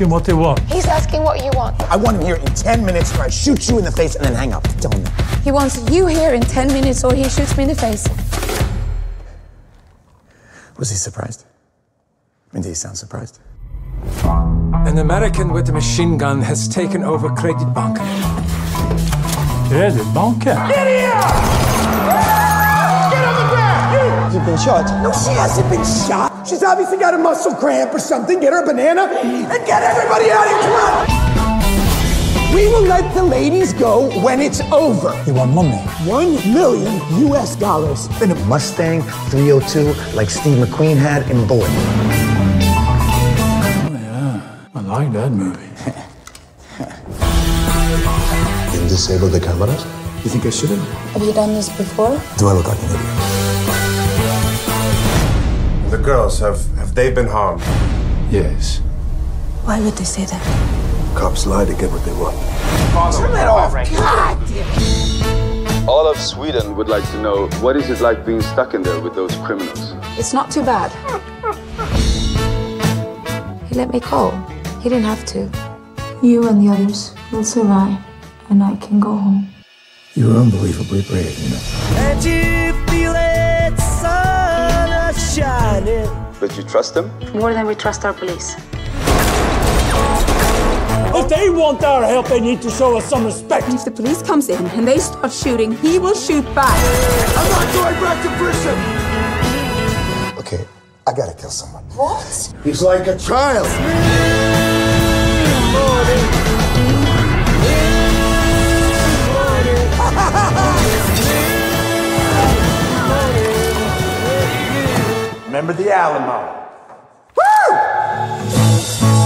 asking what they want. He's asking what you want. I want him here in 10 minutes or I shoot you in the face and then hang up. Tell him that. He wants you here in 10 minutes or he shoots me in the face. Was he surprised? I mean, did he sound surprised? An American with a machine gun has taken over Kreditbanken. Kreditbanken? Has he been shot? No, she hasn't been shot. She's obviously got a muscle cramp or something. Get her a banana and get everybody out of here. Come on. We will let the ladies go when it's over. You want money? One million US dollars. In a Mustang 302 like Steve McQueen had in Bullitt. Oh, I like that movie. You disable the cameras? You think I should have? Have you done this before? Do I look like an idiot? The girls, have, have they been harmed? Yes. Why would they say that? Cops lie to get what they want. Turn that off. God damn. All of Sweden would like to know what is it like being stuck in there with those criminals? It's not too bad. He let me go. He didn't have to. You and the others will survive, and I can go home. You're unbelievably brave, you know. But you trust them? More than we trust our police. If they want our help, they need to show us some respect. If the police comes in and they start shooting, he will shoot back. I'm not going back to prison. Okay, I gotta kill someone. What? He's like a child. Remember the Alamo. Woo!